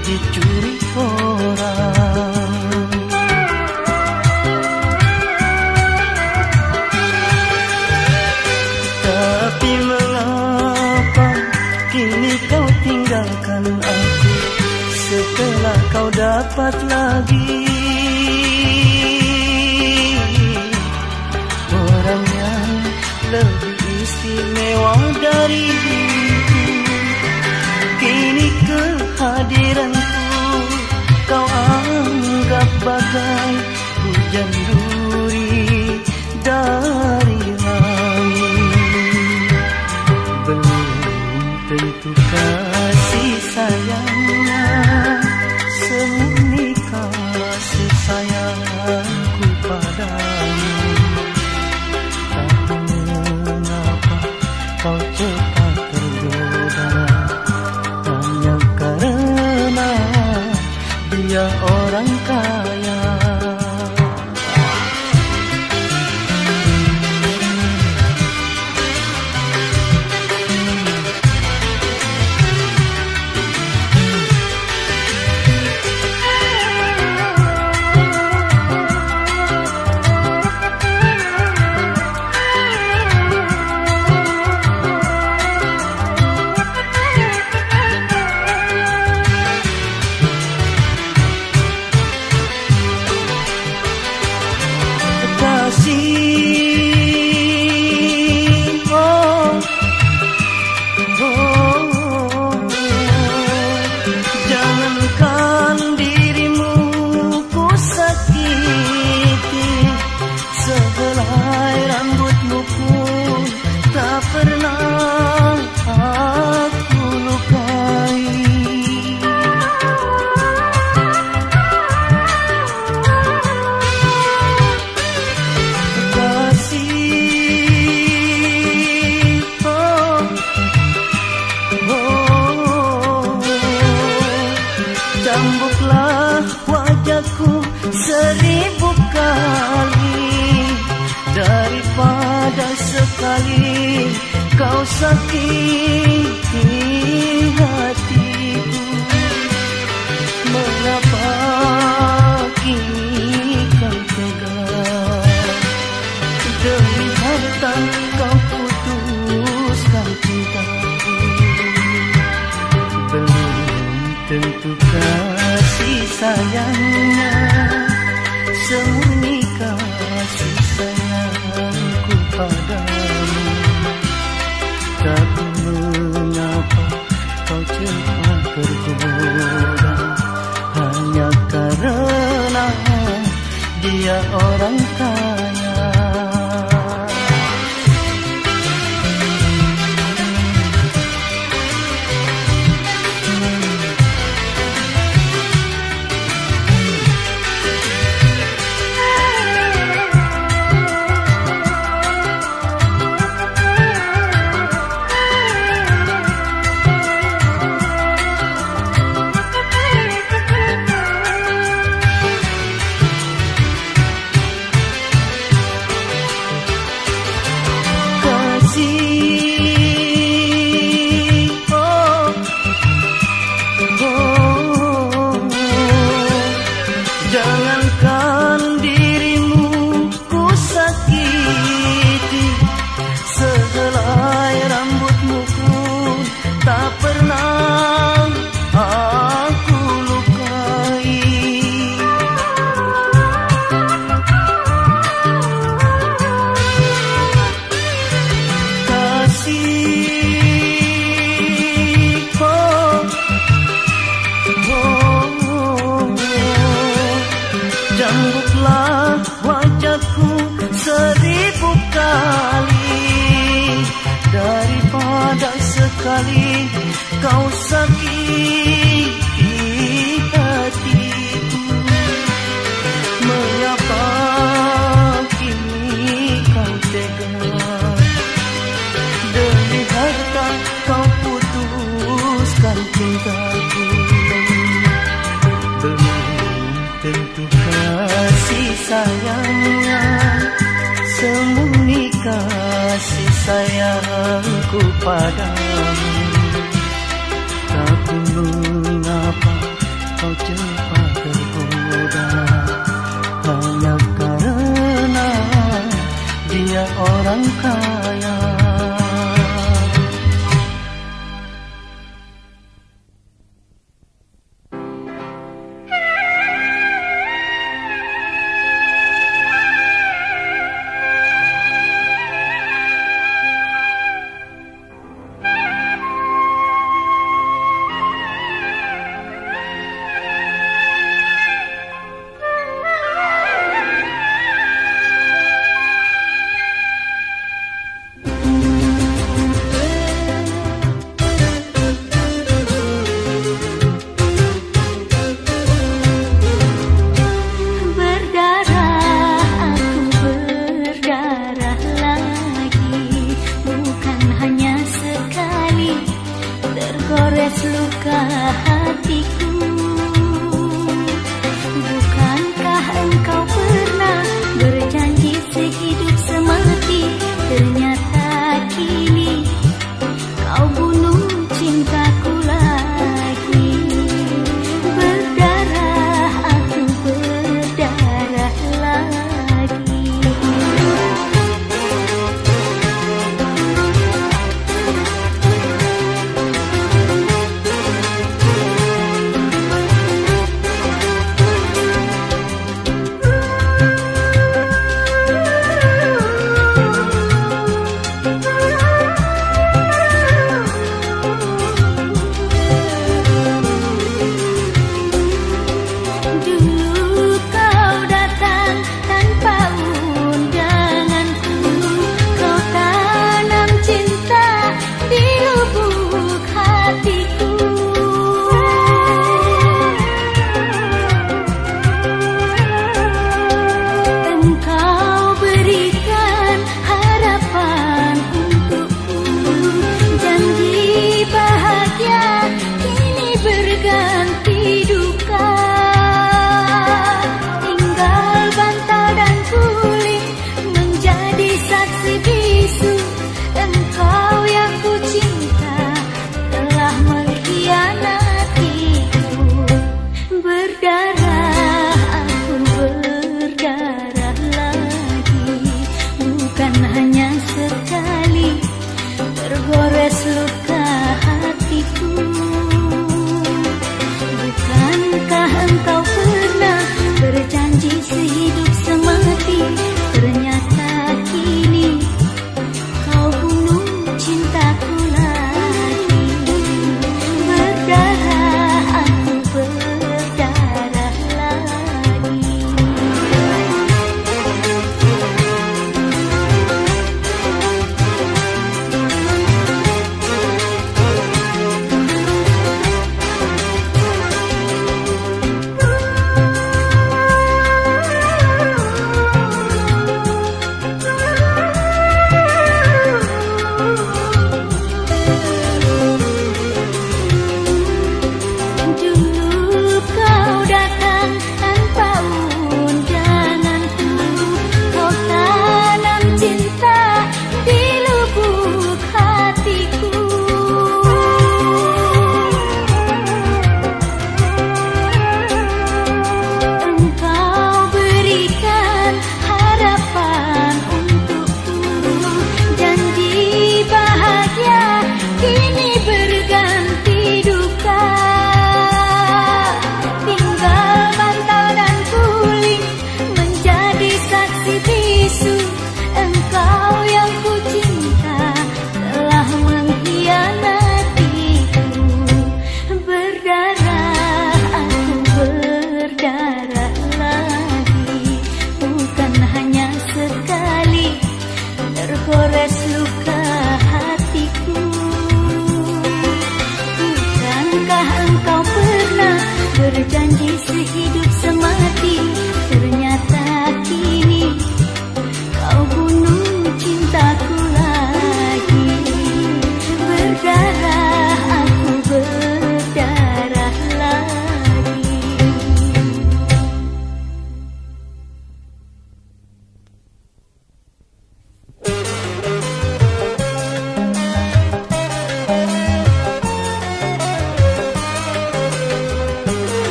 dicuri orang Tapi mengapa kini kau tinggalkan aku? Setelah kau dapat lagi Orang yang lebih istimewa dari kehadiranku. Kau anggap bagai rangkaian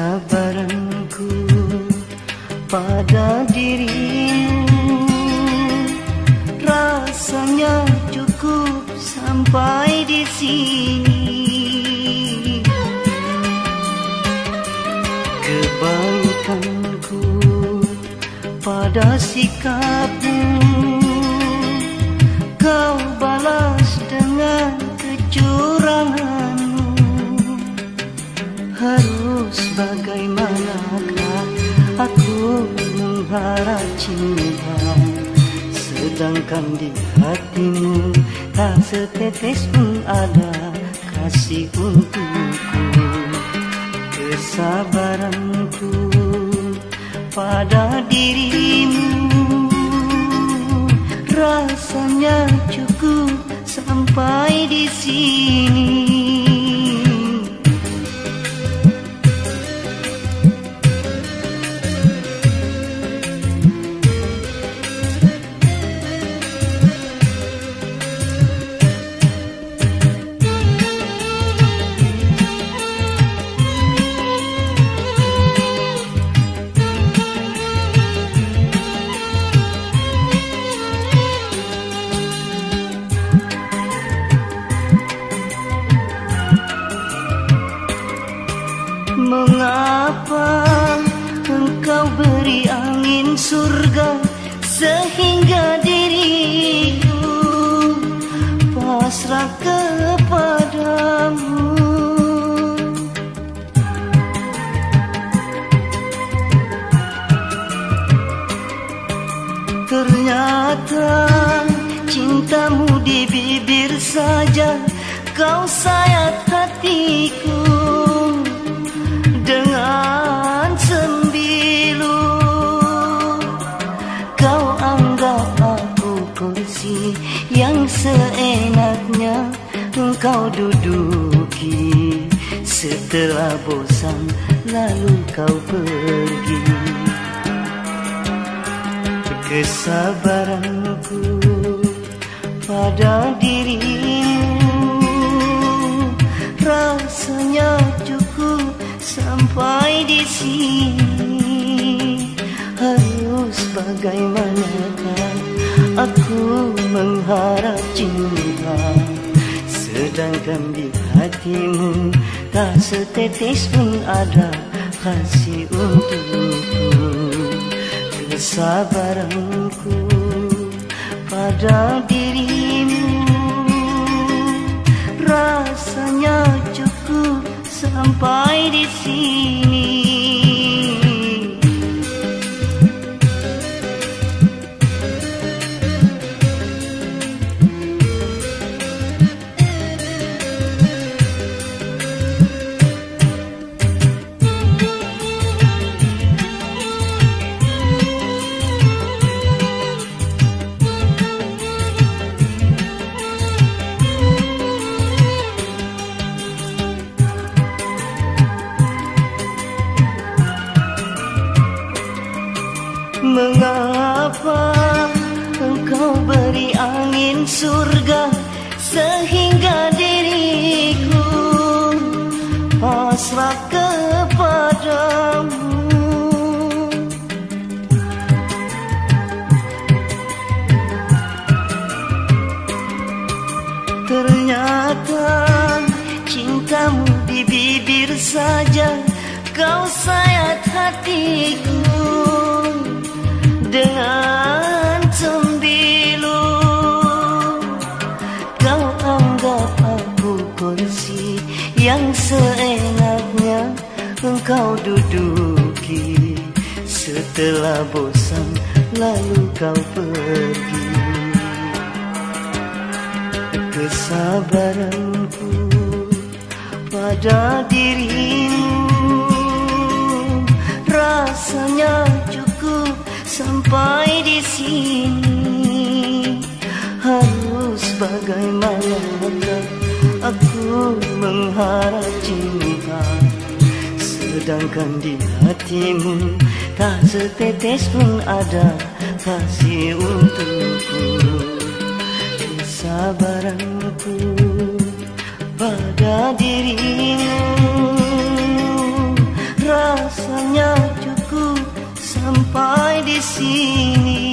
kesabaranku pada dirimu. Rasanya cukup sampai di sini. Kebaikanku pada sikapmu bagaimanakah aku mengharap cinta? Sedangkan di hatimu tak setetes pun ada kasih untukku. Kesabaranku pada dirimu. Rasanya cukup sampai di sini. kau sayat hatiku dengan sembilu. Kau anggap aku kursi yang seenaknya. Engkau duduki setelah bosan lalu kau pergi. Kesabaranku pada dirimu. saja cukup sampai di sini. Harus bagaimanakah aku mengharap cinta? Sedangkan di hatimu tak setetes pun ada kasih untukku. Kesabaranku pada dirimu. Rasanya sampai di sini. Mengapa engkau beri angin surga Sehingga diriku pasrah kepadamu? Ternyata cintamu di bibir saja Kau sayat hatiku. Engkau duduki. Setelah bosan lalu kau pergi. Kesabaranku pada dirimu. Rasanya cukup sampai di sini. Harus bagaimana aku mengharap cinta Sedangkan di hatimu tak setetes pun ada kasih untukku. Kesabaranku pada dirimu. Rasanya cukup sampai di sini